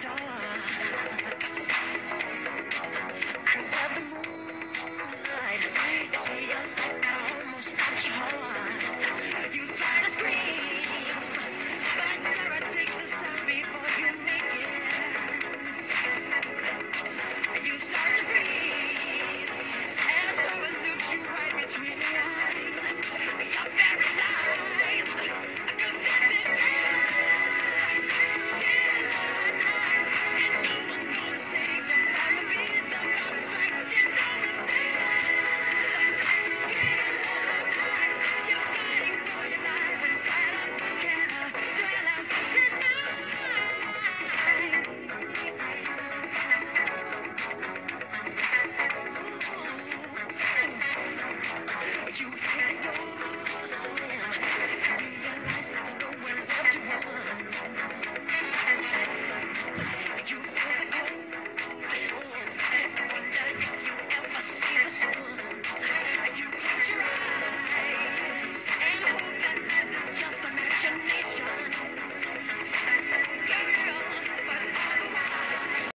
dollar.